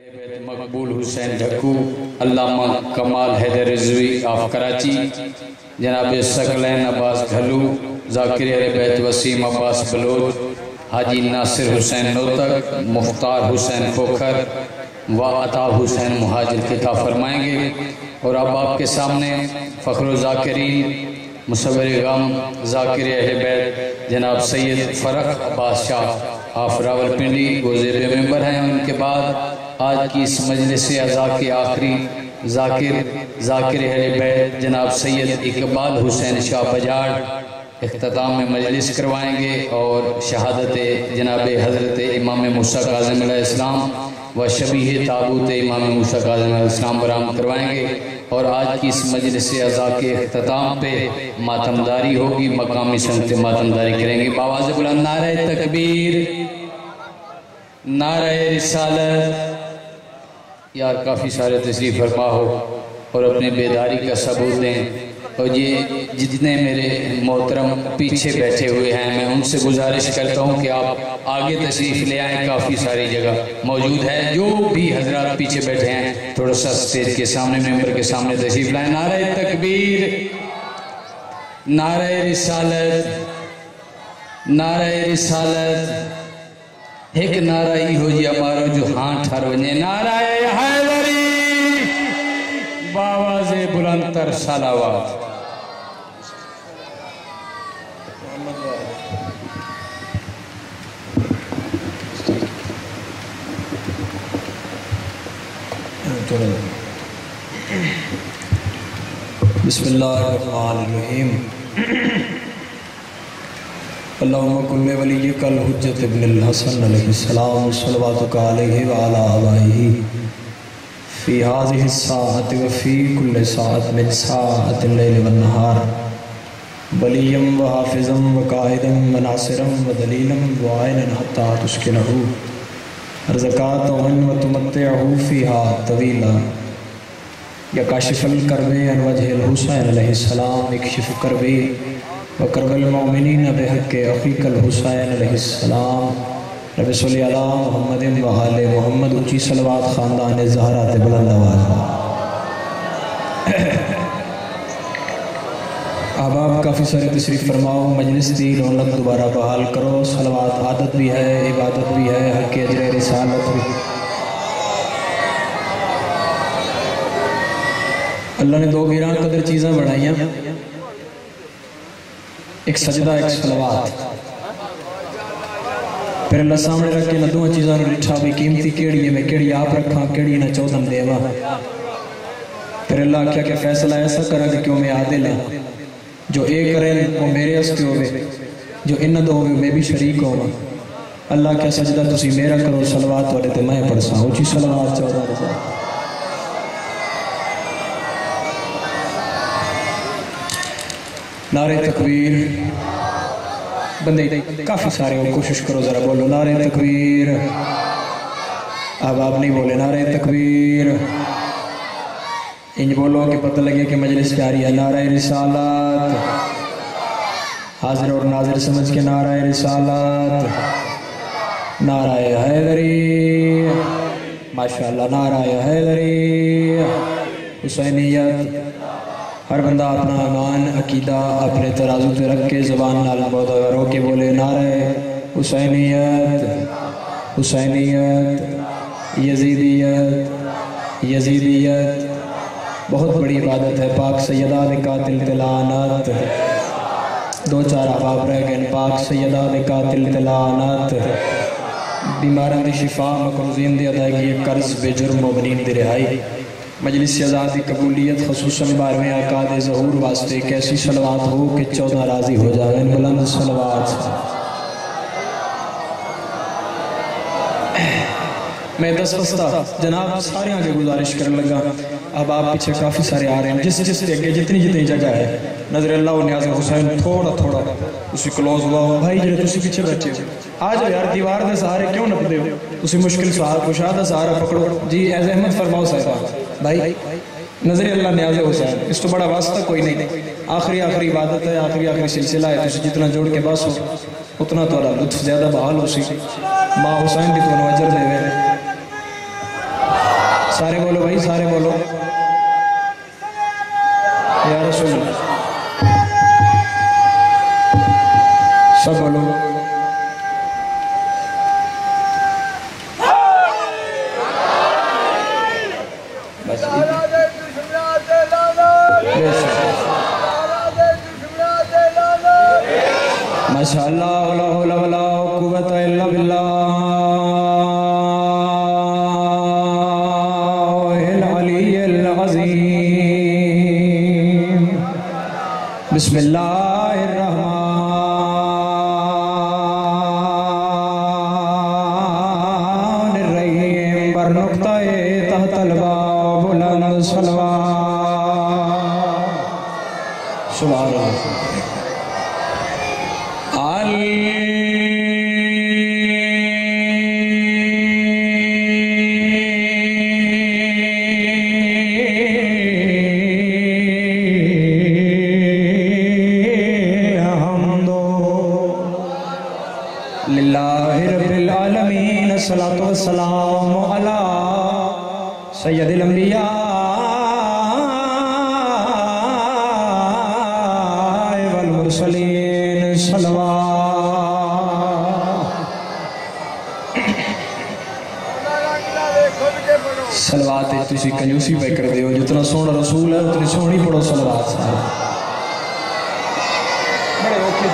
بیت مقبول حسین ڈھکو، علامہ کمال حیدر رضوی آف کراچی، جناب سکلین عباس گھلو ذاکر بیت وسیم عباس بلوچ، حاجی ناصر حسین نوتک، مختار حسین کھوکھر و عطا حسین مہاجر خطاب فرمائیں گے۔ اور اب آپ کے سامنے فخر و ذاکرین، مصور غم ذاکر اہل بیت، جناب سید فرق عباس شاہ آف راول پنڈی وہ زیر ممبر ہیں۔ ان کے بعد آج کی اس مجلس اعضاء کے آخری ذاکر ذاکر اہل بیت جناب سید اقبال حسین شاہ بجاڑ اختتام میں مجلس کروائیں گے اور شہادت جناب حضرت امام موسیٰ قاظم علیہ السلام و شبیہ تابوت امام موسیٰ قاظم علیہ السلام برام کروائیں گے اور آج کی اس مجلس اعضاء کے اختتام پہ ماتمداری ہوگی، مقامی سنت ماتمداری کریں گے۔ باواز بلند، نعرہ تکبیر، نعرہ رسالت یار کافی سارے تشریف فرما ہو اور اپنے بیداری کا ثبوت دیں۔ اور یہ جتنے میرے محترم پیچھے بیٹھے ہوئے ہیں، میں ان سے گزارش کرتا ہوں کہ آپ آگے تشریف لے آئیں۔ کافی ساری جگہ موجود ہے۔ جو بھی حضرات پیچھے بیٹھے ہیں، تھوڑا سا سٹیج کے سامنے، ممبر کے سامنے تشریف لائیں۔ نعرہ تکبیر، نعرہ رسالت نعرہ رسالت۔ ایک نعرہ ہی ہو جی ہمارا جو ہاں ٹھر ونجے نعرہ حیدری۔ باواز بلند تر صلوات بسم اللہ الرحمن الرحیم۔ اللہم کل ولی کل حجت ابن الحسن علیہ السلام صلواتک علیہ وعلا آبائیہ فی حاضر الساعت وفی کل ساعت من ساعت اللیل والنہار ولیم و حافظم و قائدم و ناصرم و دلیلم و آئینن حتی تسکنہو رزقات و تمتعہو فیہا طویلہ یا کاشف الکربے ان وجہ الحسین علیہ السلام اکشف کربے وکرب المؤمنین بحق اخیق الحسین علیہ السلام رب صلی اللہ محمد و آل محمد اچھی صلوات خاندان زہرات بلند آواز احباب، کافی سارے تشریف فرماؤ، مجلس دی رونق دوبارہ بحال کرو۔ صلوات عادت بھی ہے، عبادت بھی ہے، حق اجر رسالت بھی۔ اللہ نے دو گیران قدر چیزیں بڑھائیاں ایک سجدہ، ایک سلوات پھر اللہ سامنے رکھ کے نہ دو چیزاں رٹھا بھی قیمتی کیڑی ہے، میں کیڑی آپ رکھاں، کیڑی نہ چودم دیوا پھر اللہ کیا کہ فیصلہ ایسا کرا کہ کیوں میں عادل ہوں جو ایک کریں وہ میرے ہستے ہوئے جو ان دو ہوئے میں بھی شریک ہوں اللہ کیا سجدہ تسی میرا کرو سلوات والے تے میں پڑھ سا اچھی جی، سلوات چودہ رضا۔ نعرہ تکبیر۔ بندے، کافی سارے ہو، کوشش کرو ذرا بولو۔ نعرہ تکبیر۔ اب آپ نہیں بولے نعرہ تکبیر۔ انج بولو کہ پتہ لگے کہ مجلس جاری ہے۔ نعرہ رسالت۔ حاضر اور ناظر سمجھ کے نعرہ رسالت۔ نعرہ حیدری۔ ماشاءاللہ، نعرہ حیدری۔ حسینیت۔ ہر بندہ اپنا ایمان، عقیدہ اپنے ترازو پہ رکھ کے زبان نال بہت رو کے بولے نعرہ حسینیت حسینیت، یزیدیت یزیدیت۔ بہت بڑی عبادت ہے۔ پاک سیدہ دے قاتل تلانت دو چار احباب رہ گئے پاک سیدہ دے قاتل تلانت بیماران دی شفا مقروضین دی ادائیگی قرض بے جرم و بنین دی رہائی۔ مجلس ازادی قبولیت، خصوصاً بارہویں آقاد ظہور واسطے ایک ایسی صلوات ہو کہ چودہ راضی ہو جائے یعنی بلند صلوات۔ میں دس بستہ جناب سارے آگے گزارش کرنے لگا۔ اب آپ پیچھے کافی سارے آ رہے ہیں۔ جس جس کے اگے جتنی جتنی جگہ ہے۔ نظر اللہ و نیاز حسین، تھوڑا تھوڑا۔ اسی کلوز ہوا ہو بھائی، جڑے تسی پیچھے بیٹھے ہو۔ آج یار، دیوار دے سہارے کیوں نہ پدے ہو؟ تسی مشکل سوال کشا دا سہارا پکڑو۔ جی ایز احمد فرماؤ صاحب بھائی نظر اللہ نیاز حسین اس تو بڑا واسطہ کوئی نہیں۔ آخری آخری عبادت ہے، آخری آخری سلسلہ ہے تسی جتنا جوڑ کے باس ہو، اتنا تو لطف زیادہ بحال ہو سی۔ ماں حسین بھی تو نوجر دے ہوئے سارے بولو بھائی، سارے بولو۔ یا رسول اللہ۔ سب بولو۔ بسم اللہ الرحمن الرحیم بر نقطہ تحت الباب بلند صلوات سبحان والسلام علی سید الانبیاء والمرسلین صلوات. سلوات ہے تسی کنجوسی پہ کر دیو، جتنا سونا رسول ہے، اتنی سونی پڑھو سلوات سارا بڑے اوکے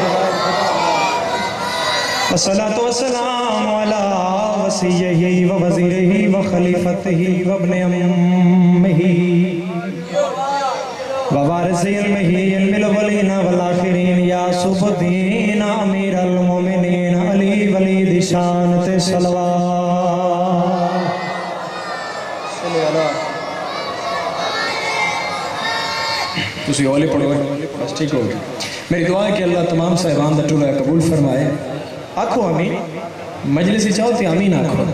الصلاة والسلام على وسیعه ووزیره وخلیفته وابن امه ووارث علمه علم الاولین والآخرین یا الدین امیر المومنین علی ولید شانت صلوات صلی اللہ تسی اولی پڑھو بس ٹھیک ہوگی میری دعا ہے کہ اللہ تمام صاحبان دا ٹولہ قبول فرمائے۔ آکھو آمین۔ مجلسی چاہو تھی آمین آکھو۔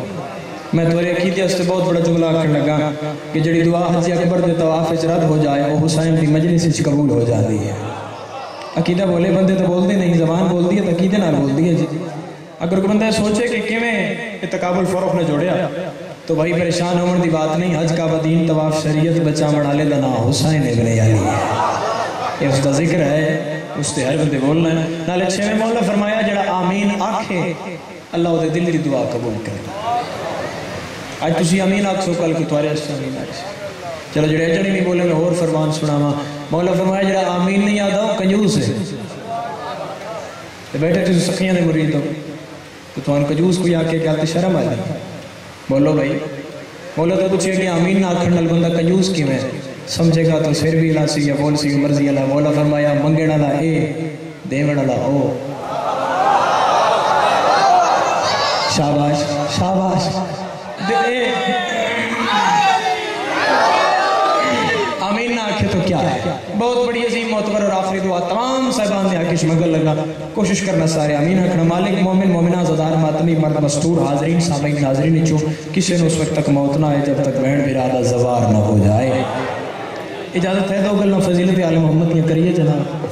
میں توری عقیدی اس سے بہت بڑا جملہ آکھر لگا کہ جڑی دعا حجی اکبر دے طواف رد ہو جائے، وہ حسین دی مجلسی چ قبول ہو جاتی ہے۔ عقیدہ بولے بندے تو بول دے نہیں، زبان بول دی ہے تو عقیدے نہ بول دی ہے جی۔ اگر کوئی بندہ سوچے کہ کیویں اتقابل فروخ نے جوڑیا، تو بھائی پریشان ہونے دی بات نہیں، حج کا بدین طواف شریعت بچا مڑالے دا نا حسین ابن علی۔ ہے یہ اس کا ذکر ہے، اس تے ہر بندے بولنا ہے۔ نالے چھویں مولا فرمایا، جڑا آمین آکھے اللہ وہ دل دی دعا قبول کرے آج تسی آمین آکھ سو کل کو توارے اس آمین آکھ چلو جڑے جڑے نہیں بولے میں اور فرمان سناما مولا فرمایا جڑا آمین نہیں آدھا ہو کنجوس ہے بیٹھے تسی سخیاں دے مرید ہو تو توان کنجوس کوئی آکے کہ آلتے شرم آئے بولو بھائی مولا تو پوچھے کہ آمین نہ آکھن نال بندہ کنجوس کیوں ہے سمجھے گا تو پھر بھی لاسی یا بول سی مرضی اللہ مولا فرمایا منگن والا اے دیون والا او شاباش شاباش۔ آمین نہ آکھے تو کیا ہے؟ بہت بڑی عظیم معتبر اور آخری دعا تمام صاحبان نے آکے شمگل لگا کوشش کرنا سارے آمین آکھنا۔ مالک مومن، مومنہ، زدار، ماتمی، مرد مستور، حاضرین سامعین ناظرین چو کسی نے اس وقت تک موت نہ آئے، جب تک بہن برادہ زوار نہ ہو جائے۔ اجازت ہے دو گلنا فضیلت عالم محمد یہ کریے جناب۔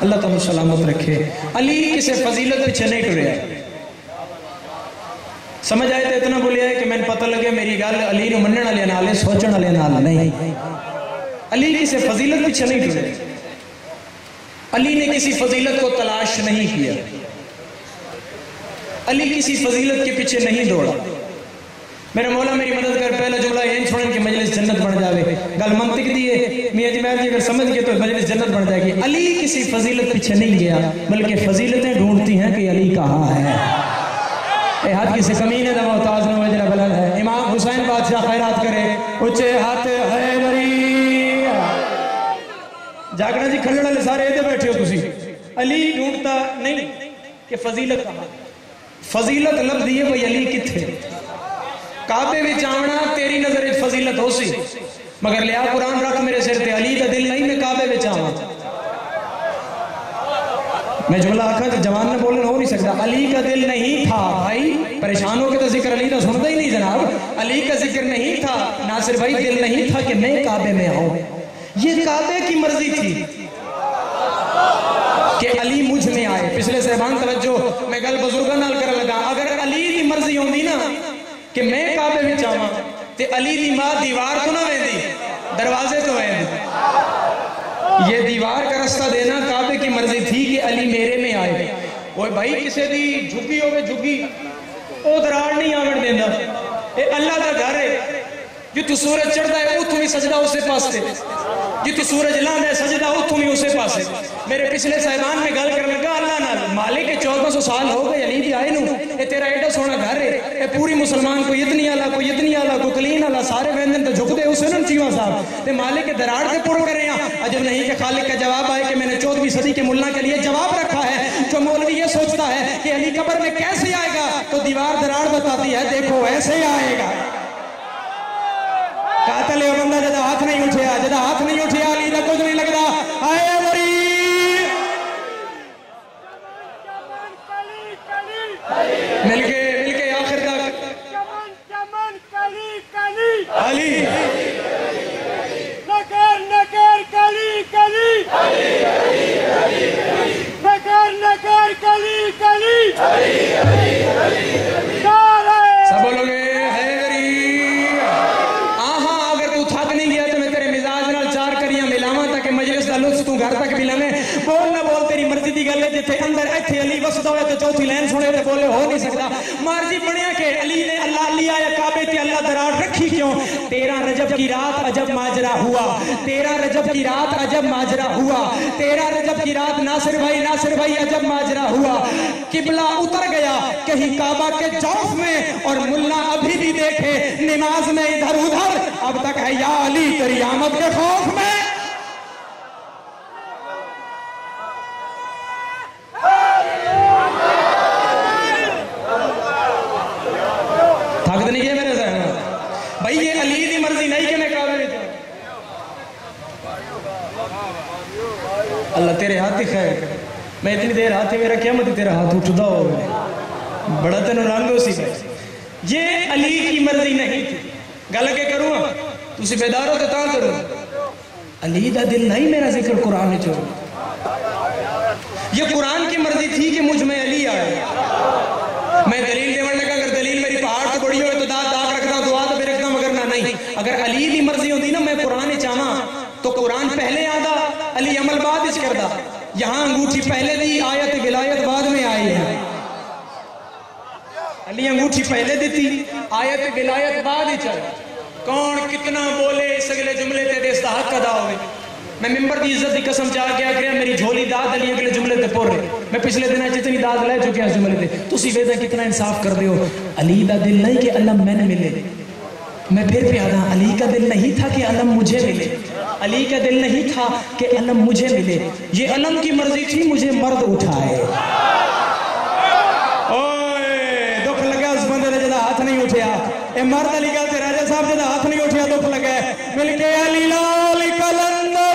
اللہ تعالیٰ سلامت رکھے۔ علی کسے فضیلت پیچھے نہیں ٹریا سمجھ آئے تو اتنا بولیا ہے کہ میں نے پتہ لگے میری گال علی نو منن والے نال سوچن والے نال نہیں۔ علی کسے فضیلت پیچھے نہیں ٹریا علی نے کسی فضیلت کو تلاش نہیں کیا۔ علی کسی فضیلت کے پیچھے نہیں دوڑا۔ میرے مولا، میری مدد کر، پہلا جملہ یہ چھوڑن کہ مجلس جنت بن جاوے۔ گل منطق دیئے میاں جی محل جی اگر سمجھ گئے تو مجلس جنت بن جائے گی۔ علی کسی فضیلت پیچھے نہیں گیا، بلکہ فضیلتیں ڈھونڈتی ہیں کہ علی کہاں ہے۔ اے ہاتھ کسی کمین دا محتاج نو وجرہ بلند ہے۔ امام حسین بادشاہ خیرات کرے۔ اچھے ہاتھ حیدری جاگنا جی کھلڑ والے سارے ادھر بیٹھے ہو تسی۔ علی ڈھونڈتا نہیں کہ فضیلت کہاں فضیلت لب دیئے بھئی علی کتھے؟ کعبے بھی چاونا تیری نظر ایک فضیلت ہو سی۔ مگر لیا قرآن رکھ میرے سر تے، علی کا دل نہیں، میں کعبے بھی چاہاں میں جملہ آکھا جوان نے بولنا ہو نہیں سکتا۔ علی کا دل نہیں تھا۔ بھائی، پریشان ہو کے تو ذکر علی کا سنتا ہی نہیں جناب۔ علی کا ذکر نہیں تھا۔ ناصر بھائی، دل نہیں تھا کہ میں کعبے میں آؤں۔ یہ کعبے کی مرضی تھی کہ علی مجھ میں آئے۔ پچھلے صحبان توجہ۔ میں گل بزرگاں نال کر لگا۔ اگر علی کی مرضی ہوندی نا کہ میں کعبے میں چاہاں تے علی دی ماں دیوار تو نہ ویندی، دروازے تو ویندی۔ یہ دیوار کا رستہ دینا کعبے کی مرضی تھی کہ علی میرے میں آئے۔ وہ بھائی، کسے دی جھگی ہوگے جھگی او دراڑ نہیں آمن دینا۔ اے اللہ دا گھر ہے۔ جو تو سورج چڑھتا ہے اتھو بھی سجدہ اسے پاس تے جو تو سورج لاندہ ہے، سجدہ اتھو بھی اسے پاس تے میرے پچھلے صاحبان میں گل کرنے لگا، اللہ نال۔ مالک، چودہ سو سال ہو گئے، علی دی آئے نو۔ اے تیرا ایڈا سونا گھر ہے۔ اے پوری مسلمان کو اتنی آلہ کو اتنی آلہ کو کلین آلہ، سارے ویندن تو جھک دے اسے نم چیوہ صاحب۔ تے مالک دراڑ کے پڑھ کرے ہیں۔ عجب نہیں کہ خالق کا جواب آئے کہ میں نے چودویں صدی کے ملہ کے لیے جواب رکھا ہے۔ جو مولوی یہ سوچتا ہے کہ علی قبر میں کیسے آئے گا، تو دیوار دراڑ بتاتی ہے، دیکھو ایسے آئے گا۔ ہے وہ بندہ جدہ ہاتھ نہیں اٹھیا جدہ ہاتھ نہیں اٹھیا علی دا کچھ نہیں لگتا آئے مری مل کے مل کے آخر تک۔ علی۔ سب چوتھی لائن سنے تے بولے ہو نہیں سکدا مرضی بنیا کہ علی نے اللہ علی آیا کعبے تے اللہ دراڑ رکھی کیوں؟ تیرہ رجب کی رات عجب ماجرا ہوا۔ تیرہ رجب کی رات عجب ماجرا ہوا۔ تیرہ رجب کی رات ناصر بھائی ناصر بھائی عجب ماجرا ہوا۔ قبلہ اتر گیا، کہیں کعبہ کے جوف میں اور ملا ابھی بھی دیکھے، نماز میں ادھر ادھر۔ اب تک ہے یا علی، تیری آمد کے خوف میں تھک تو نہیں گئے میرے ذہن بھائی یہ علی دی مرضی نہیں کہ میں کعبے میں جاؤں اللہ تیرے ہاتھ ہی خیر کرے میں اتنی میرا کیا مت تیرا ہاتھ اٹھدا ہو بڑا تینو رنگ ہو سی یہ علی کی مرضی نہیں تھی۔ گل کے کروں ہاں؟ تسی بیدار ہو تو تاں کروں۔ علی دا دل نہیں میرا ذکر قرآن میں چھوڑ یہ قرآن کی مرضی تھی کہ مجھ میں علی آئے۔ میں دلیل دیوان لگا، اگر دلیل میری پہاڑ تو بڑی ہوئے تو داد داغ رکھتا دعا تو پھر رکھتا مگر نہ، نہیں۔ اگر علی دی مرضی ہوتی نا، میں قرآن چاہاں تو قرآن پہلے آدھا علی عمل بعد اس کردہ یہاں انگوٹھی پہلے دی آیت ولایت بعد میں آئی ہے۔ علی انگوٹھی پہلے دیتی، آیت ولایت بعد ہی چل کون کتنا بولے اس اگلے جملے تے دیس دا حق ادا ہوئے۔ میں ممبر دی عزت دی قسم چاہ گیا کہ میری جھولی داد علی اگلے جملے تے پور رہے۔ میں پچھلے دن جتنی داد لے چکے ہیں جملے تے، تسی ویدہ کتنا انصاف کر دیو علی دا دل نہیں کہ علم میں نے ملے۔ میں پھر پیادا علی کا دل نہیں تھا کہ علم مجھے ملے۔ علی کا دل نہیں تھا کہ علم مجھے ملے۔ یہ علم کی مرضی تھی مجھے مرد اٹھائے۔ اوئے، دکھ لگا اس بندے نے جدا ہاتھ نہیں اٹھیا۔ اے مرد علی گل تے راجہ صاحب جدا ہاتھ نہیں اٹھیا، دکھ لگا ہے۔ مل کے علی لال کلندر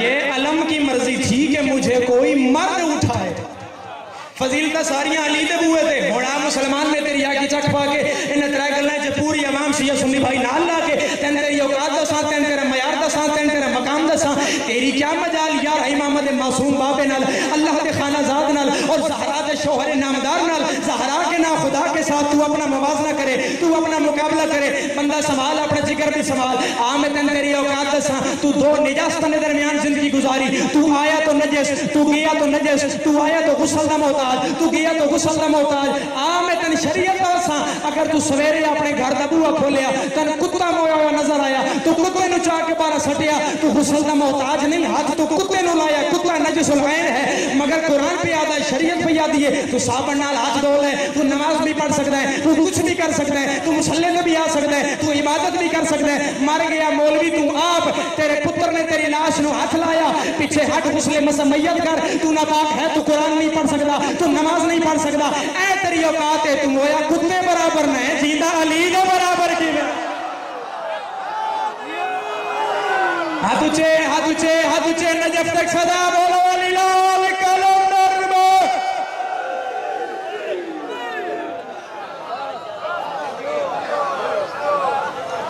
یہ علم کی مرضی تھی کہ مجھے کوئی مرد اٹھائے۔ فضیلتہ ساریاں علی دے بوئے تھے بڑا مسلمان میں تیری آگی چک پا کے انہیں ترائے گلنا پوری عوام شیعہ سنی بھائی نال لا کے تین تیری اوقات دا ساتھ، تین تیرے میار دا ساتھ، تین تیرے مقام دا ساتھ۔ تیری کیا مجال یار امام دے معصوم بابے نال، اللہ دے خانہ زاد نال اور زہرا دے شوہر نامدار نال۔ زہرا کے خدا کے ساتھ تو اپنا موازنہ کرے، تو اپنا مقابلہ کرے۔ بندہ سنبھال اپنا جگر بھی سنبھال آم تین تیری اوقات دا ساتھ تو دو نجاستہ نے درمیان زندگی گزاری۔ تو آیا تو نجس، تو گیا تو نجس، تو آیا تو غسل دا محتاج، تو گیا تو غسل دا محتاج۔ آم تن شریعت دا سا اگر تو سویرے اپنے گھر دا بوہ کھولیا، تن کتا مویا ہوا نظر آیا، تو کتے نو چاہ کے بارا سٹیا، تو غسل دا محتاج نہیں ہاتھ تو کتے نو لایا، کتا نجس العین ہے۔ مگر قرآن پہ یاد ہے، شریعت پہ یاد ہے، تو صابن نال ہاتھ دھو لے، تو نماز بھی پڑھ سکتا ہے، تو کچھ بھی کر سکتا ہے، تو مسلے میں بھی آ سکتا ہے، تو عبادت بھی کر سکتا ہے۔ مر گیا مولوی، تو آپ، تیرے پتر نے تیری لاش نو ہاتھ لایا۔ پیچھے ہٹ غسل مسمیت کر۔ تو ناپاک ہے، تو قرآن نہیں پڑھ سکتا، تو نماز نہیں پڑھ سکتا۔ اے تیری اوقات ہے تم ہویا کتے برابر نہ ہے جیندہ علی دے برابر کی میں۔ ہاتھ اچھے ہاتھ اچھے ہاتھ اچھے نجف تک صدا بولو علی لال کلندر میں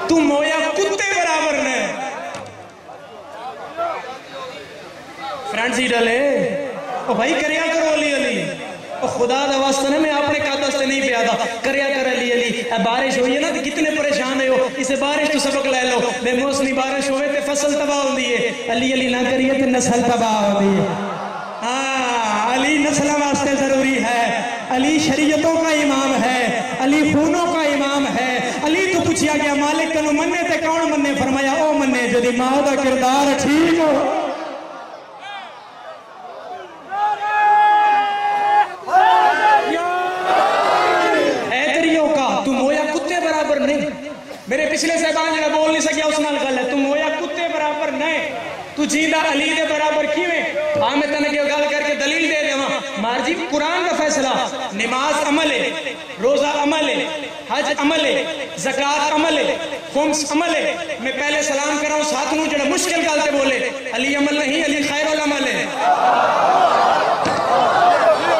تم ہویا کتے برابر نے فرنٹ سیٹ والے، او بھائی کریا کرو علی علی۔ او خدا دا واسطہ نے میں اپنے قد واسطے نہیں پیا دا۔ کریا کر علی علی۔ اے بارش ہوئی ہے نا کتنے پریشان ہے ہو اسے بارش تو سبق لے لو۔ بے موسمی بارش ہوئے تے فصل تباہ ہوندی ہے۔ علی علی نہ کریے تے نسل تباہ ہوندی ہے۔ ہاں علی نسل واسطے ضروری ہے۔ علی شریعتوں کا امام ہے۔ علی خونوں کا امام ہے۔ علی تو پوچھیا گیا، مالک کنو مننے تے کون مننے؟ فرمایا، او مننے جو دی ماں دا کردار ٹھیک ہو اے تیریوں کا تم ہویا کتے برابر نہیں میرے پچھلے صاحبان جڑا بول نہیں سکیا اس نال گل ہے تم ہویا کتے برابر نہیں تو جیندہ علی دے برابر کیویں ہاں میں تنے کہ گل کر کے دلیل دے دیواں مار جی قرآن کا فیصلہ نماز عمل ہے روزہ عمل ہے حج عمل ہے زکات عمل ہے خمس عمل ہے۔ میں پہلے سلام کراؤں ساتھ ہوں، جڑا مشکل گل تے بولے۔ علی عمل نہیں، علی خیر العمل ہے۔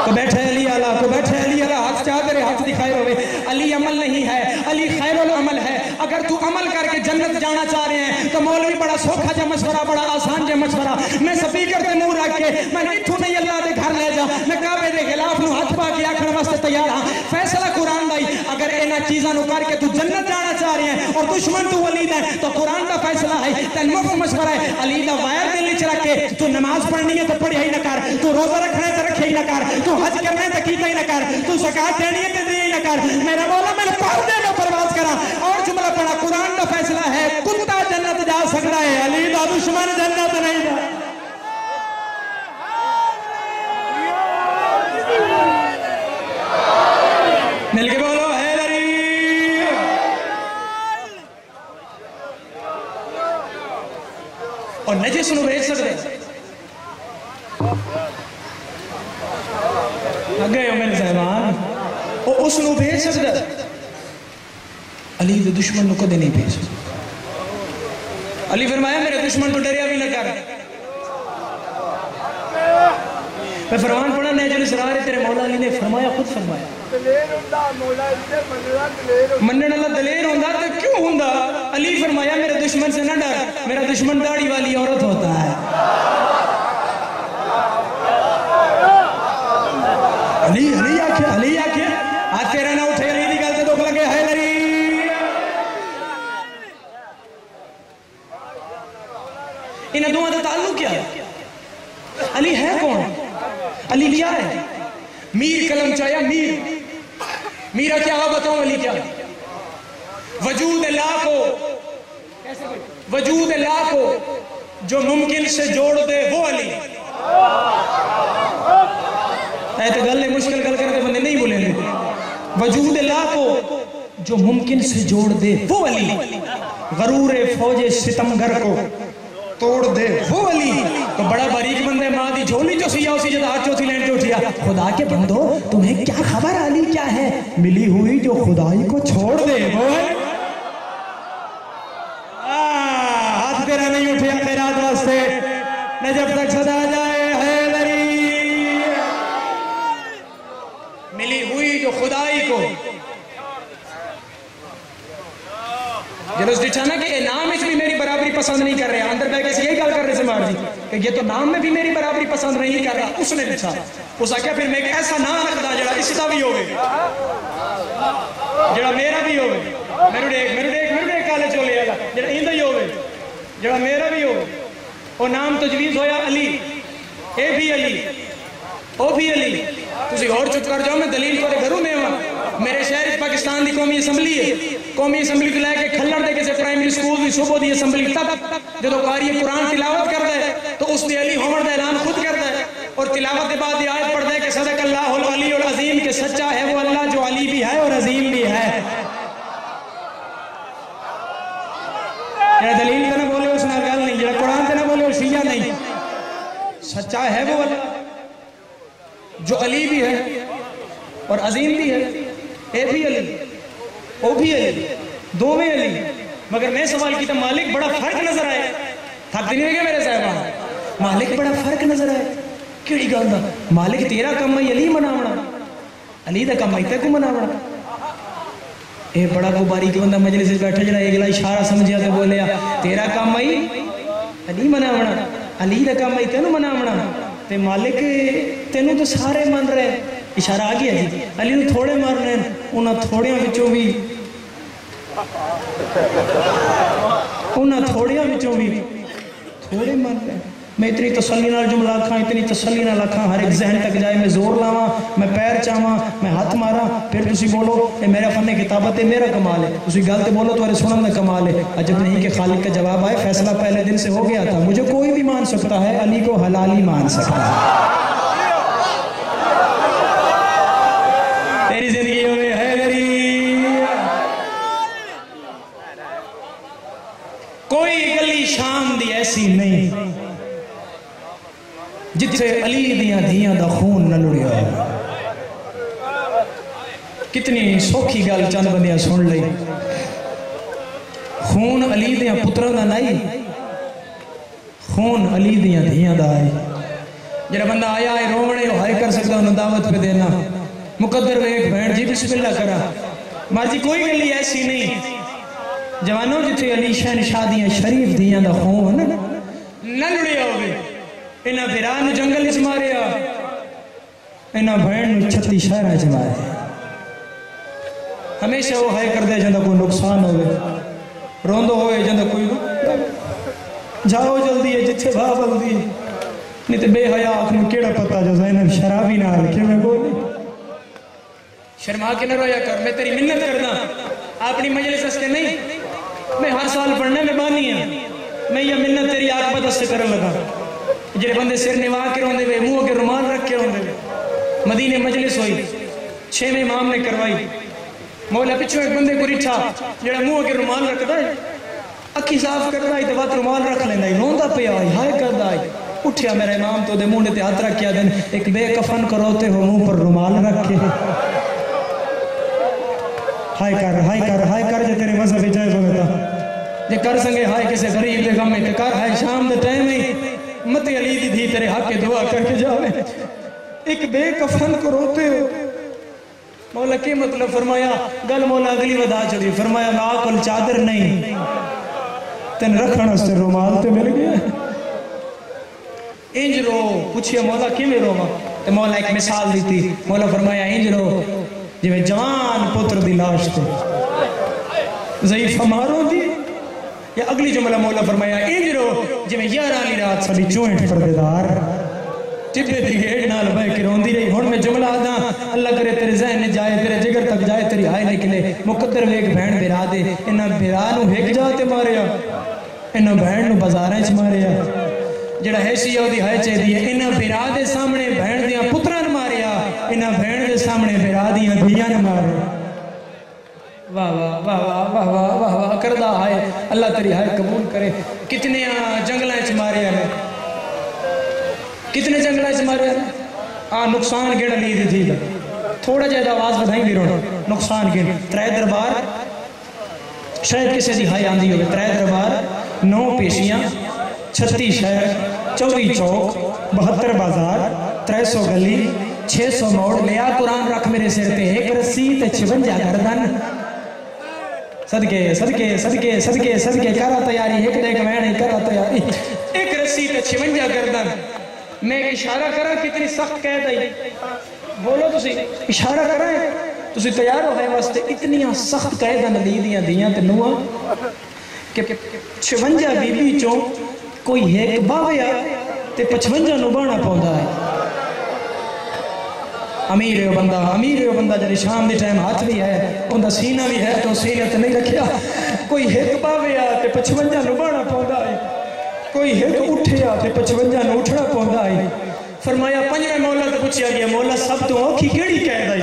تو بیٹھے علی اعلیٰ تو بیٹھے علی اعلیٰ ہاتھ چاہ تیرے ہاتھ دکھائے ہوئے۔ علی عمل نہیں ہے، علی خیر العمل ہے۔ اگر تو عمل کر کے جنت جانا چاہ رہے ہیں، تو مولوی بڑا سوکھا جا مشورہ، بڑا آسان جا مشورہ۔ میں سپیکر تے منہ رکھ کے میں نہیں نہیں اللہ دے گھر لے جا میں کعبے دے خلاف نو ہاتھ پا کے آکھن واسطے تیار ہاں۔ فیصلہ قرآن دا اگر اینا چیزاں نو کر کے تو جنت جانا چاہ رہے ہیں اور دشمن تو ولید ہے، تو قرآن دا فیصلہ ہے۔ تین مفت مشورہ ہے۔ علی دا وائر دل وچ رکھ کے تو نماز پڑھنی ہے تو پڑھی ہی نہ کر۔ تو روزہ رکھنا ہے تو رکھے ہی نہ کر۔ تو حج کرنا ہے تو کیتا ہی نہ کر۔ تو زکات دینی ہے تو کر میرا مولا میں نے پردے میں پرواز کرا. اور جملہ پڑھا قرآن کا فیصلہ ہے، کتا جنت جا سکتا ہے، علی دا دشمن جنت نہیں جا مل کے بولو حیدری اور نجس نو بھیج سکتے اگے ہو میرے صاحبان وہ اس نو بھیج سکتا علی دے دشمن نو کدے نہیں بھیج علی فرمایا، میرے دشمن تو ڈریا بھی نہ کر۔ میں فرمان پڑھا نیجل اسرار تیرے مولا علی نے فرمایا، خود فرمایا۔ منن اللہ دلیر ہوندا تو کیوں ہوندا؟ علی فرمایا، میرے دشمن سے نہ ڈر۔ میرا دشمن داڑھی والی عورت ہوتا ہے۔ علی علی آکھے، علی آکھے آج تیرا نہ اٹھے علی دی گل تے دکھ لگے ہے علی انہیں دونوں کا تعلق کیا ہے علی ہے کون علی کیا ہے میر کلم چاہیا میر میرا کیا بتاؤں علی کیا وجود اللہ کو وجود اللہ کو جو ممکن سے جوڑ دے وہ علی اے تو گل کرنے بندے نہیں بولیں گے وجود اللہ کو جو ممکن سے جوڑ دے وہ علی غرور فوج ستمگر کو توڑ دے وہ علی تو بڑا باریک بندے ماں دی جھولی جو سیا اسی جدا ہاتھ چوتھی لینڈ چوٹھیا خدا کے بندو، تمہیں کیا خبر علی؟ کیا ہے؟ ملی ہوئی جو خدائی کو چھوڑ دے وہ ہے۔ ہاتھ تیرا نہیں اٹھیا خیرات واسطے۔ نہ جب تک صدا جائے حیدری ملی ہوئی جو خدائی کو جب اس ڈٹھا نا کہ نام اس بھی میری برابری پسند نہیں کر رہے اندر بیٹھ کے یہی گل کر رہے سے مار جی کہ یہ تو نام میں بھی میری برابری پسند نہیں کر رہا، اس نے ڈٹھا اس آکھیا پھر میں ایک ایسا نام رکھدا جڑا اس کا بھی ہوئے جڑا میرا بھی ہوئے میرے دیکھ میرے دیکھ میرے دیکھ کالے چولے آگا جڑا ایندہ ہی ہوئے جڑا میرا بھی ہوئے وہ نام تجویز ہویا علی۔ اے بھی علی۔ او بھی علی۔ تسی اور چپ کر جاؤ، میں دلیل تورے گھروں میں ہوں میرے شہر پاکستان دی قومی اسمبلی ہے۔ قومی اسمبلی کو لے کے کھلڑ دے کسے پرائمری سکول دی صوبہ دی اسمبلی تب جدو قاری قرآن تلاوت کر دے تو اس دی علی ہومر دا اعلان خود کر دے اور تلاوت کے بعد یہ آیت پڑھ دے کہ صدق اللہ العلی العظیم، کہ سچا ہے وہ اللہ جو علی بھی ہے اور عظیم بھی ہے۔ یہ دلیل تے نہ بولے اس نال گل نہیں جڑا قرآن تے نہ بولے وہ شیعہ نہیں۔ سچا ہے وہ اللہ جو علی بھی ہے اور عظیم بھی ہے، اے بھی علی۔ او بھی علی دو میں علی۔ مگر میں سوال کی تو مالک بڑا فرق نظر آئے تھک نہیں ہوگا میرے صاحبان مالک بڑا فرق نظر آئے کیڑی گل دا؟ مالک تیرا کم ہے، علی مناونا۔ علی دا کم ہے تے کو مناونا؟ اے بڑا کو باریک بندہ مجلس وچ بیٹھا جڑا اگلا اشارہ سمجھیا تے بولیا، تیرا کم ہے، علی مناونا۔ علی دا کم ہے، تینو مناونا۔ تے مالک تینوں تو سارے من رہے۔ اشارہ آ گیا جی۔ علی نو تھوڑے مارنے انہاں تھوڑیاں وچوں بھی انہاں تھوڑیاں وچوں بھی تھوڑے مارنے میں اتنی تسلی نال جملہ کھاں اتنی تسلی نال کھاں ہر ایک ذہن تک جائے میں زور لاواں میں پیر چاواں میں ہاتھ ماراں پھر تسی بولو اے میرا فن کتابت ہے میرا کمال ہے تسی گل تے بولو تمہارے سنن کا کمال ہے عجب نہیں کہ خالق کا جواب آئے فیصلہ پہلے دن سے ہو گیا تھا مجھے کوئی بھی مان سکتا ہے علی کو حلالی مان سکتا ہے تیری زندگی میں ہے میری کوئی گلی شام دی ایسی نہیں۔ جتھے علی دیاں دھیاں دا خون نہ لڑیا۔ کتنی سوکھی گل چند بندیاں سن لئی۔ خون علی دیاں پتروں دا نہیں خون علی دیاں دھیاں دا آئے جڑا بندہ آیا ہے رومنے ہو ہائے کر سکتا انہوں دعوت پہ دینا۔ مقدر میں ایک بہن جی بسم اللہ کرا۔ مرضی جی، کوئی گلی ایسی نہیں۔ جوانوں، جتھے علی شہن شادیاں شریف دیاں دا خون نہ لڑیا ہوئے انہاں بھران جنگل اس ماریا۔ انہاں بہن چھتی شہرہ چ مارے ہمیشہ وہ ہائے کر دے جندہ کوئی نقصان ہوئے روندو ہوئے جندہ کوئی جاؤ جلدی ہے، جتھے بھا بلدی نہیں تے بے حیا آخر کیڑا پتا جو زینب شرابی نہ رکھے میں بولی شرما کے نہ رویا کر، میں تیری منت کرنا اپنی مجلس اس کے نہیں۔ میں ہر سال پڑھنے میں بانی ہوں میں یہ منت تیری آگ بدست سے کرن لگا۔ جڑے بندے سر نوا کے روندے وے منہ کے رومال رکھ کے روندے وے۔ مدینے مجلس ہوئی، چھویں امام نے کروائی۔ مولا پچھو ایک بندے کو رٹھا، جڑا منہ کے رومال رکھدا ہے۔ اکھی صاف کردا ہے، تے وقت رومال رکھ لیندا ہے۔ روندا پیا ہے، ہائے کردا ہے۔ اٹھیا میرا امام تو دے منہ تے ہاتھ رکھیا دن ایک بے کفن کروتے ہو منہ پر رومال رکھے۔ ہائے کر ہائے کر ہائے کر، جے تیرے مذہب جائز ہوئے تا۔ جے کر سنگے ہائے کسے غریب دے غم میں کر ہائے شام دے ٹائم میں مت علی دی دھی تیرے حق کے دعا کر کے جاوے۔ ایک بے کفن کو روتے ہو۔ مولا کی مطلب فرمایا، گل مولا اگلی ودا چڑی فرمایا نا کل چادر نہیں۔ تن رکھنا سے رومال تے مل گیا۔ انج رو، پوچھئے مولا کی میں رو تے مولا ایک مثال دی تھی مولا فرمایا انج رو جو جوان پتر دی لاش تے۔ ضعیف ہماروں دی۔ یا اگلی جملہ مولا فرمایا انج رو جو یارانی رات ساڑی چوئنٹ پردیدار ٹپے دی گیڑ نال بے کے روندی رہی۔ ہون میں جملہ آدھا اللہ کرے تیرے ذہن نے جائے، تیرے جگر تک جائے، تیری آئے نکلے مقدر میں ایک بہن بیرا دے، انہاں بیرا نو ہک جاتے ماریا۔ انہاں بہن نو بازاریں چ ماریا۔ جڑا حیثی ہے دی ہائے چے دی انہاں بیرا دے سامنے بہن دیاں پتران ماریا۔ انہاں بہن دے سامنے بیرا دیاں دھیان ماریا۔ واہ واہ واہ واہ واہ واہ واہ واہ کردہ آئے اللہ تیری ہائے قبول کرے۔ کتنے جنگلیں چ ماریا نے? کتنے جنگلہ سے مارے ہیں آ نقصان گیڑا نہیں دی تھی تھوڑا جائدہ آواز بدھائیں بھی روڑا نقصان گیڑ۔ ترائے دربار، شاید کسے دی ہائی آندھی ہوگی ترائے دربار، نو پیشیاں، چھتی شہر چوبی چوک، بہتر بازار ترائے سو گلی، چھ سو موڑ۔ لیا قرآن رکھ میرے سر تے ایک رسی تے چھبن جا گردن۔ صدقے صدقے صدقے صدقے صدقے کرا تیاری ایک دیکھ میں کرا تیاری ایک رسی تے چھبن جا گردن میں اشارہ کرا کتنی سخت قید ہے بولو تسی اشارہ کرا ہے تسی تیار ہو گئے واسطے اتنی سخت قید ہیں لی دیاں دیاں تے نوہ کہ چھونجا بی بی چوں کوئی ایک باویا تے پچھونجا نبانا پوندا ہے امیر ہے بندہ، امیر ہے بندہ جنہی شام دی ٹائم ہاتھ بھی ہے اندہ سینہ بھی ہے تو سینہ تے نہیں رکھیا۔ کوئی ایک باویا تے پچھونجا نبانا پوندا ہے۔ کوئی ایک اٹھیا تے پچھونجا نو اٹھنا پوندا ہے۔ فرمایا، پنجویں مولا تے پوچھیا گیا، مولا سب تو اوکھی کیڑی قید آئی؟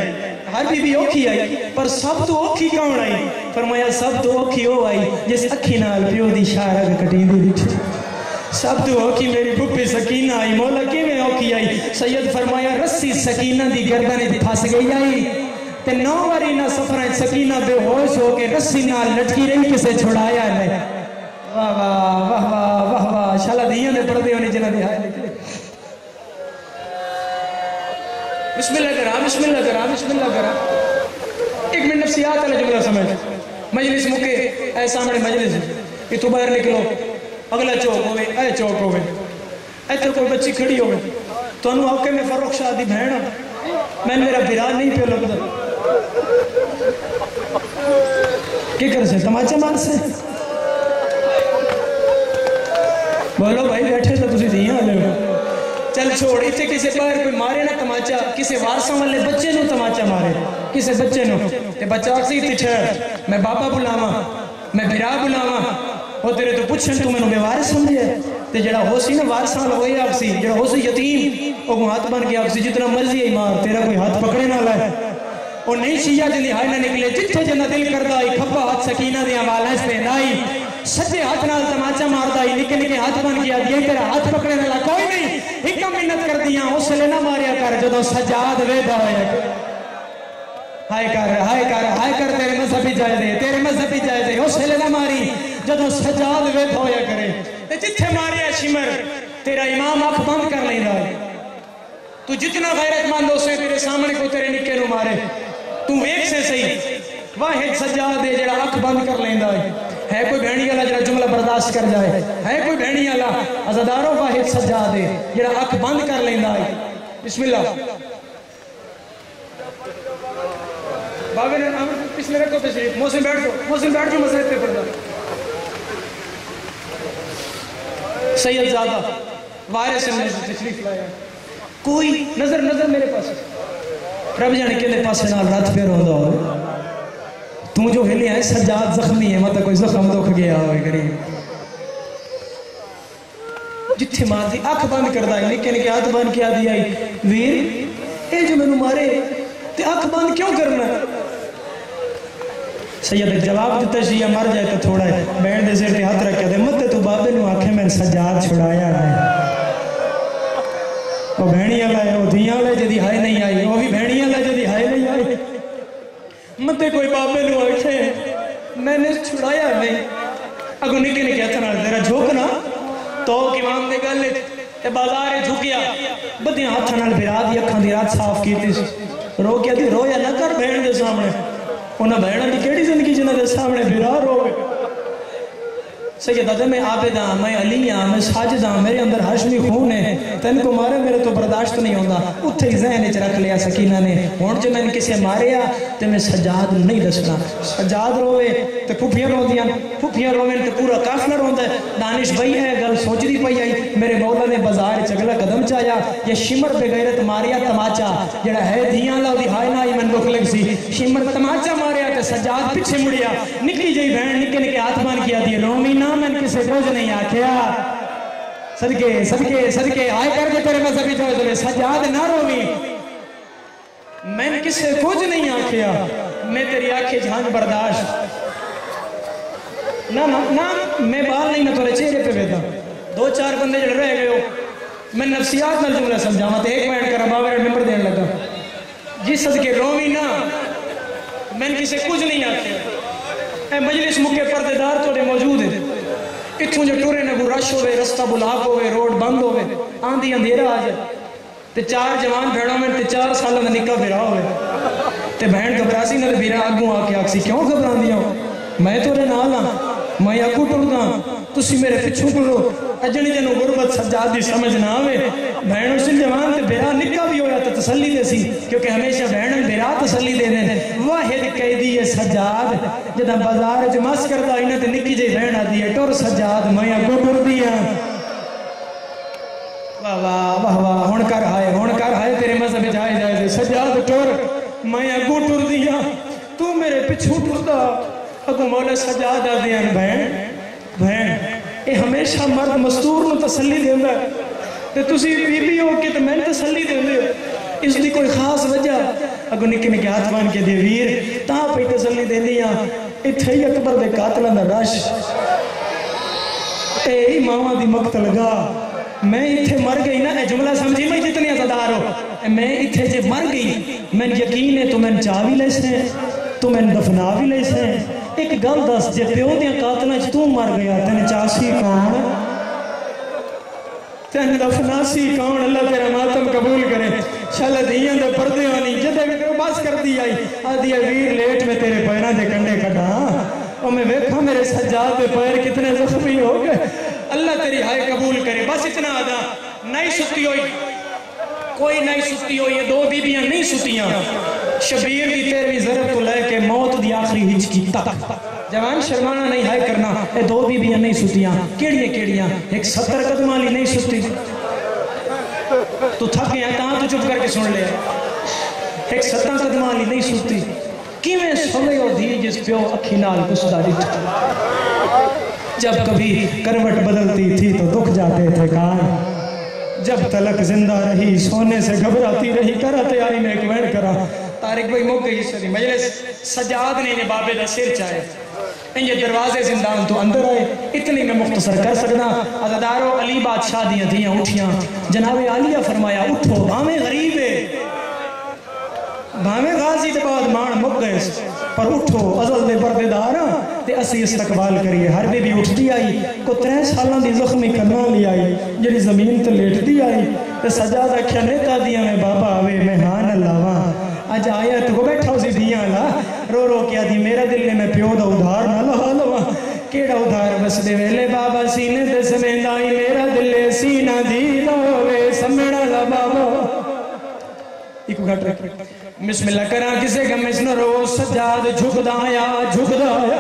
ہر بی بھی اوکھی آئی، پر سب تو اوکھی کون آئی؟ فرمایا، سب تو اوکھی ہو آئی جس اکھی نال پیو دی شارہ کٹی دی بیٹھی سب تو اوکھی میری بھپی سکینہ آئی، مولا کی سید فرمایا، رسی سکینہ دی گردن پھاس گئی آئی۔ تے نو واری نہ سفریں سکینہ بے ہوش ہو کے رسی نال لٹکی رہی، کسے چھڑایا ہے۔ واہ واہ واہ واہ واہ واہ، شالا دیاں نے پڑھ دے ہونے جنہ دے ہائے۔ نکلے بسم اللہ کرا بسم اللہ کرا بسم اللہ کرا۔ ایک منٹ نفسیات والا جملہ سمجھ۔ مجلس مکے، اے سامنے مجلس۔ یہ تو باہر نکلو۔ اگلا چوک ہوئے اے چوک ہوئے اے تو کوئی بچی کھڑی ہوئے تو انہوں آکے میں فروخ شاہ دی بہن میں میرا برا نہیں پہ لگتا کیا کر سے تماچا مار سے بولو بھائی بیٹھے تو تسی دیاں لے چل چھوڑ اتنے کسی باہر کوئی مارے نہ تماچا کسی وارساں والے بچے نو تماچا مارے کسی بچے نو تے بچہ آکسی تی ٹھہر میں بابا بلاواں میں برا بلاواں وہ تیرے تو پوچھن تو میں نو بے وارس سمجھے تے جڑا ہو سی نا وارساں والا وہی آکسی جڑا ہو سی یتیم وہ کو ہاتھ بن کے آکسی جتنا مرضی ہے مار تیرا کوئی ہاتھ پکڑے نہ لائے وہ نہیں شیعہ جلی ہائے نہ نکلے، جتھے جنہ دل کردہ آئی کھپا ہاتھ سکینہ دیا والا اس پہ نائی سجے ہاتھ نال تماچا ماردا ہی نکے نکے ہاتھ بن گیا یہ تیرا ہاتھ پکڑے والا کوئی نہیں۔ ایک منت کر دیاں اس لے نہ ماریا کر، جدو سجاد ویدا ہویا ہائے کر ہائے کر ہائے کر، تیرے مذہبی جائے دے تیرے مذہبی جائے دے اس لے نہ ماری۔ جدو سجاد ویدا ہویا کرے، تے جتھے ماریا شمر، تیرا امام اکھ بند کر لیندا ہے۔ تو جتنا غیرت مند ہو سے تیرے سامنے کو تیرے نکے نو مارے۔ تو ایک سے صحیح۔ واحد سجاد دے جڑا اکھ بند کر لیندا ہے۔ ہے کوئی بہنی اللہ جڑا جملہ برداشت کر جائے؟ ہے کوئی بہنی اللہ ازداروں واحد سجا دے جڑا اکھ بند کر لیندہ ہے۔ بسم اللہ۔ بابے نے نام پچھلے رکھو تشریف۔ موسم بیٹھ جو موسم بیٹھ جو مسئلے پہ پردہ سید زادہ، وائرس نے تشریف لایا کوئی نظر نظر میرے پاس رب جانے کے لیے پاسے نال رات پہ روندہ ہوئے۔ تو جو ہلی ہے سجاد زخمی ہے مطلب کوئی زخم دکھ گیا ہوئے قریب جتھے مار دی آنکھ بند کر دائی نکے نکے ہاتھ بند کیا دیا ویر، اے جو میں نو مارے، تے آنکھ بند کیوں کرنا ہے؟ سید جواب دیتا شیعہ جی مر جائے تو تھوڑا ہے۔ بین دے زیر تے ہاتھ رکھے دے مت تو بابے نو آنکھیں میں سجاد چھڑایا ہے۔ وہ بہنی اللہ ہے وہ دیاں اللہ جدی ہائے نہیں آئی، وہ بھی بہنی اللہ جدی ہائے نہیں آئی۔ متے کوئی بابے نو آکھے، میں نے چھڑایا نہیں۔ اگو نکے نکے ہاتھ نال تیرا جھوکنا تو امام دے گل تے بازار جھکیا۔ بدیاں ہاتھ نال بھرا دی، اکھاں دی رات صاف کیتی۔ رو کیا دی، رویا نہ کر بہن دے سامنے۔ انہاں بہناں دی کیڑی زندگی جنہاں دے سامنے بھرا روے سید عدم میں عابد ہاں میں علی ہاں میں ساجد ہاں میرے اندر ہاشمی خون ہے۔ تین کو مارے میرے تو برداشت نہیں ہوندہ اتھے ہی ذہن اچھ رکھ لیا سکینہ نے۔ ہون جو میں نے کسے ماریا تے میں سجاد نہیں دسنا۔ سجاد روے تے پھوپیاں رو دیاں پھوپیاں روے تے پورا کافلہ روندہ ہے۔ دانش بھائی ہے، گل سوچ دی پئی آئی۔ میرے مولا نے بازار چگلا قدم چایا۔ یہ شمر بے غیرت ماریا تماچا، جڑا ہے دیاں اللہ دی ہائے نائی من دکھ لگ سی۔ شمر تماچا ماریا۔ تے سجاد پیچھے مڑیا، نکلی جئی بہن نکے نکے ہاتھ مان کیا دی رومی نہ میں کسے کچھ نہیں آکھیا۔ صدقے صدقے صدقے، آئے کر دے تیرے مذہبی جو ہے سجاد نہ رومی۔ میں کسے کچھ نہیں آکھیا، میں تیری آنکھیں جھانگ برداشت۔ نہ نہ نہ، میں بال نہیں نہ تورے چہرے پہ بیتا دو چار بندے جڑ رہ گئے ہو، میں نفسیات نہ جملہ سمجھاما تو ایک مینٹ کر باوے ممبر دین لگا۔ جس صدقے، رومی نہ میں کسے کچھ نہیں آکھیا اے مجلس مکے پردے دار توڑے موجود ہے اتھوں جو ٹورے نگو رش ہوئے رستہ بلاک ہوئے روڈ بند ہوئے آندھی اندھیرا آ جائے۔ تے چار جوان بھیڑوں میں تے چار سالوں میں نکا بھیرا ہوئے تے بہن گھبراسی نہ بھیرا اگوں آ کے آکسی، کیوں گھبران دیا ہو؟ میں تو رہے نال ہاں میں اگو ٹردا تسی میرے پچھوں کرو اجنی جنو غربت سجاد دی سمجھ نہ آوے بہنوں سے جوان تے بھیرا نکا بھی ہویا تو تسلی دے سی کیونکہ ہمیشہ بہنوں بھیرا تسلی دے دے واحد قیدی ہے سجاد جدہ بازار جماس کردہ انہیں تے نکی جے بہن آدھی ہے ٹور سجاد میں اگو ٹر دیا واہ واہ واہ واہ ہون کر آئے ہون کر آئے تیرے مذہب جائے جائے دے سجاد ٹور میں اگو ٹر دیا تو میرے پچھو ٹر دا اگو مولا سجاد آ بہن بہن اے ہمیشہ مرد مستور نو تسلی دیں گا تے تسی بی بی ہو کے تے میں تسلی دیں دے اس دی کوئی خاص وجہ؟ اگو نکے نکے ہاتھ مان کے دے ویر، تاں پہ تسلی دیں دیا اتھے ہی اکبر دے قاتلہ نہ رش۔ اے امامہ دی مقتل گا میں اتھے مر گئی نا، اے جملہ سمجھی میں جتنی ازدار ہو۔ میں اتھے جے مر گئی، میں یقین ہے تو میں چاہ بھی لے سے تو میں دفنا بھی لے سے ایک گل دس جے پیو دیاں قاتلہ چ تو مر گیا تین چاسی کون تین دفناسی کون اللہ تیرا ماتم قبول کرے شل دیاں دے پردے آنی جدے بھی کرو باس کر دی آئی آدھی ویر لیٹ میں تیرے پیرہ دے کنڈے کٹا اور میں ویکھا میرے سجاد دے پیر کتنے زخمی ہو گئے اللہ تیری ہائے قبول کرے بس اتنا آدھا نہیں ستی ہوئی کوئی نہیں ستی ہو یہ دو بیبیاں نہیں ستیاں شبیر دی تیرویں ضرب تو لے کے موت دی آخری ہچکی تک۔ جوان شرمانہ نہیں ہے کرنا۔ یہ دو بیبیاں نہیں ستیاں۔ کیڑیاں کیڑیاں۔ ایک ستر قدم والی نہیں ستی۔ تو تھک گیا کہاں تو چپ کر کے سن لے؟ ایک ستر قدم والی نہیں ستی۔ کیویں سوے ہو دی جس پیو اکھی نال گسدا ڈٹھا جب کبھی کروٹ بدلتی تھی تو دکھ جاتے تھے کار جب تلک زندہ رہی، سونے سے گھبراتی رہی کرتے آئی میں ایک وین کرا۔ تارک بھائی موقع ہی سری مجلس سجاد نے بابے دا سر چاہے۔ انجھے دروازے زندان تو اندر آئے۔ اتنی میں مختصر کر سکنا۔ عزدارو علی بادشاہ دیاں دیاں اٹھیاں۔ جناب عالیہ فرمایا، اٹھو بھامے غریب ہے۔ بھامے غازی دے بعد مان مک گئے۔ پر اٹھو، ازل دے بردے دارا ہاں۔ تے اسی استقبال کریے۔ ہر بے بھی اٹھ دی آئی۔ کو ترہ سالان دی زخمی کرنا لی آئی۔ جڑی زمین تے لیٹ دی آئی۔ تے سجاد اکھیا نیتا دیا میں بابا ادھار دے ویلے بابا سینے تے سمیندائی میرا دل سینہ دی دوے سمڑا لا ایک گھٹ رکھ بسم اللہ کرا کسے کا مسن رو سجاد جھک دایا جھک دایا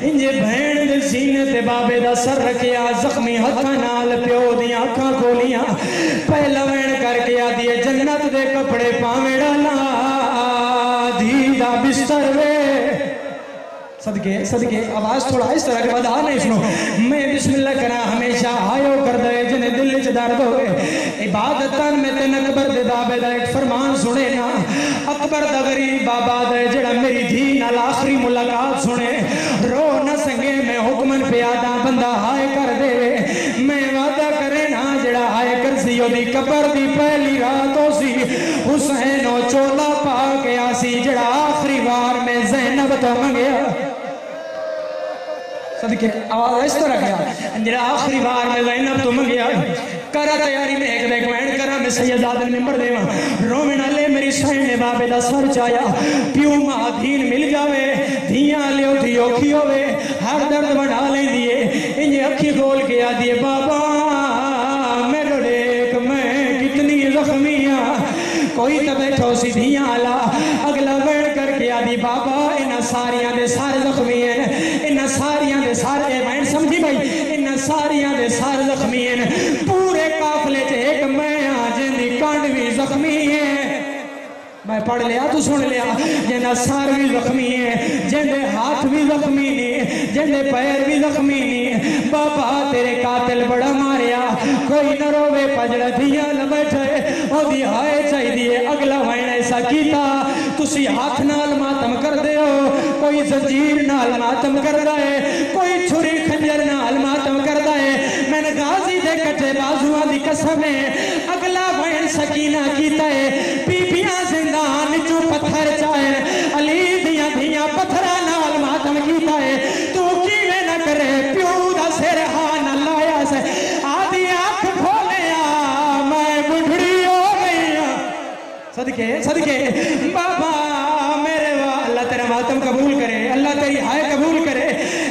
انجے بہن دے سینے تے بابے دا سر رکھیا زخمی ہتھا نال پیو دیاں آنکھاں کھولیاں پہلا وین کر کے آدھی جنت دے کپڑے پاویڑا لا دیدہ بستر وے صدقے صدقے آواز تھوڑا اس طرح کے بعد آ نہیں سنو۔ میں بسم اللہ کرا، ہمیشہ آئیو کر دے، جنہیں دل چ درد ہوئے۔ عبادتاں میں تین اکبر دے دابے دا ایک فرمان سنے نا۔ اکبر دا غریب بابا دے جڑا میری دھی نال آخری ملاقات سنے۔ رو نہ سنگے، میں حکمن پیادا بندہ آئے کر دے۔ میں وعدہ کرے نا، جڑا آئے کر سی دی قبر دی پہلی رات ہو سی۔ حسین و چولا پا گیا سی، جڑا آخری بار میں زینب تو منگیا۔ صدقے آواز اس طرح گیا جڑا آخری بار میں زینب تو منگیا کرا تیاری میں ایک دیکھ وین کرا میں سید آدن ممبر دے رومن لے میری سائن نے بابے دا سر چایا پیو ماں دین مل جاوے دھیاں لیو دیو کھیوے ہر درد بڑھا لیں دیئے انجھے اکھی کھول کے آ دیئے بابا میرے دیکھ میں کتنی زخمیاں کوئی تو بیٹھو سی دھیاں آلا اگلا وین کر کے آ دی بابا ساریاں دے سارے زخمی ہیں۔ انہ ساریاں دے سارے وین سمجھی بھائی؟ انہ ساریاں دے سارے زخمی ہیں۔ پورے قافلے تے ایک میں آجن دی کانڈ بھی زخمی ہیں۔ میں پڑھ لیا تو سن لیا۔ جنہ سار بھی زخمی ہے، جنہ ہاتھ بھی زخمی نہیں جنہ پیر بھی زخمی نہیں بابا تیرے قاتل بڑا ماریا، کوئی نہ روے پجڑ دیا، نہ بیٹھے۔ او دی آئے چاہی دیئے اگلا وائن ایسا کیتا۔ تسی ہاتھ نال ماتم کر دے ہو کوئی زجیر نال ماتم کر دائے کوئی چھری خنجر نال ماتم کر دائے میں نے غازی دے کٹے بازوان دی قسم ہے۔ اگلا وائن سکینہ کیتا ہے۔ پی پیاں زندان صدقے صدقے۔ بابا، میرے وا اللہ تیرا ماتم قبول کرے، اللہ تیری ہائے قبول کرے۔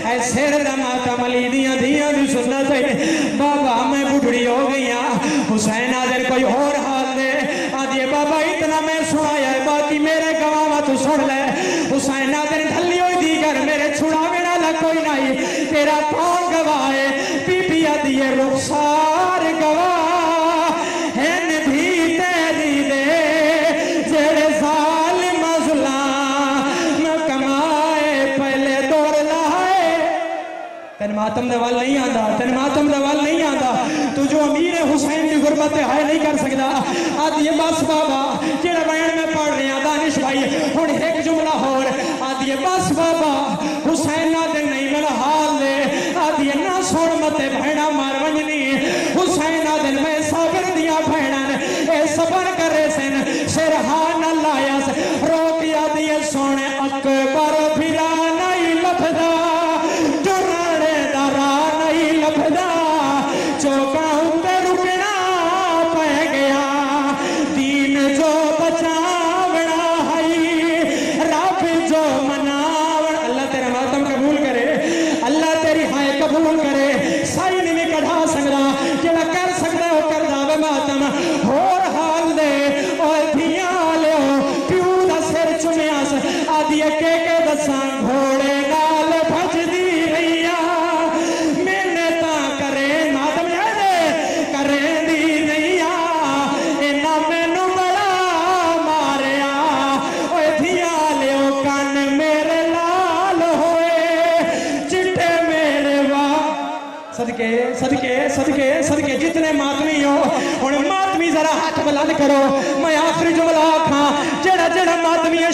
اے سیر دا ماتم علی دیاں دیاں دی سننا چاہیے بابا، میں بڑھڑی ہو گئی ہوں حسین، آدھر کوئی اور حال دے آدھے بابا، اتنا میں سنایا ہے، باقی میرے گواہ تو سن لے۔ حسین، آدھر ڈھلی ہوئی دیگر، میرے چھڑا میرا لگ کوئی نہیں۔ تیرا کون گواہ ہے؟ بی بی آدھی رخسار گواہ۔ ماتم دے وال نہیں آندا تین ماتم دے وال نہیں آندا۔ تو جو امیر حسین دی غربت ہائے نہیں کر سکتا آدھی بس بابا جڑا بیان میں پڑھ رہے ہیں، دانش بھائی، ہن ایک جملہ اور آدھی بس بابا، حسین نہ دے نہیں، میرا حال دے۔ آدھی نہ سن متے بہنا مار ونجنی۔ حسین نہ دے، میں صبر دیا بہنا اے صبر کرے سن، سر ہاں نہ لایا سے روکی آدھی سونے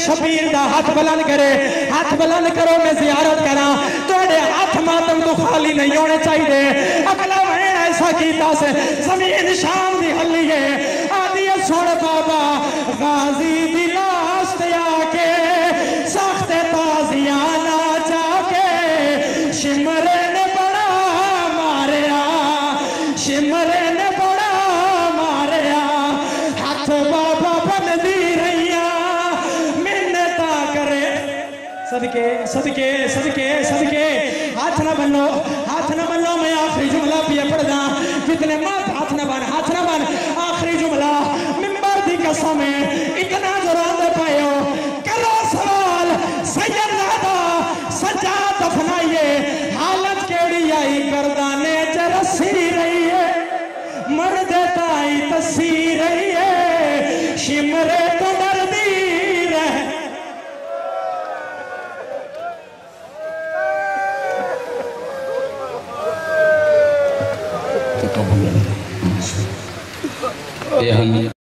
شبیر دا ہاتھ بلند کرے، ہاتھ بلند کرو، میں زیارت کرا توڑے ہاتھ ماتم تو خالی نہیں ہونے چاہیے اگلا وین ایسا کیتا سے زمین شام دی حلی ہے۔ آدھی سوڑ بابا غازی دی صدقے صدقے صدقے ہاتھ نہ بنو ہاتھ نہ بنو میں آخری جملہ پیے پڑھ دا کتنے مات ہاتھ نہ بن ہاتھ نہ بن آخری جملہ ممبر دی قسم ہے اتنا زوران دے پائے ہو